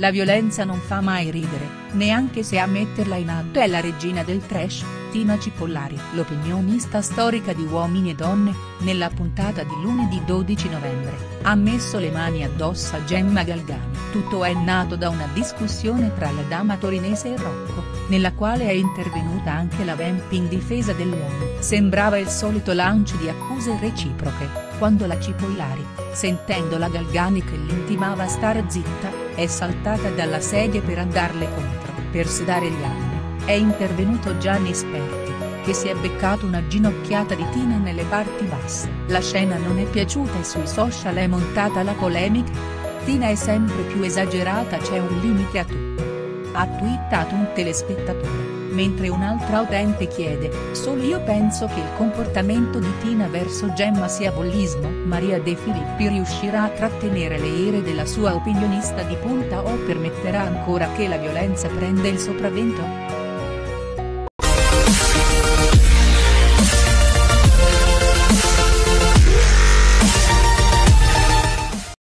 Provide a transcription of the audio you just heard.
La violenza non fa mai ridere, neanche se a metterla in atto è la regina del trash, Tina Cipollari. L'opinionista storica di Uomini e Donne, nella puntata di lunedì 12 novembre, ha messo le mani addosso a Gemma Galgani. Tutto è nato da una discussione tra la dama torinese e Rocco, nella quale è intervenuta anche la Vamp in difesa dell'uomo. Sembrava il solito lancio di accuse reciproche, quando la Cipollari, sentendo la Galgani che l'intimava a star zitta, è saltata dalla sedia per andarle contro. Per sedare gli anni, è intervenuto Gianni Sperti, che si è beccato una ginocchiata di Tina nelle parti basse. La scena non è piaciuta e sui social è montata la polemica. Tina è sempre più esagerata c'è un limite a tutto. Ha twittato un telespettatore mentre un'altra utente chiede, solo io penso che il comportamento di Tina verso Gemma sia bullismo. Maria De Filippi riuscirà a trattenere le ire della sua opinionista di punta o permetterà ancora che la violenza prenda il sopravvento?.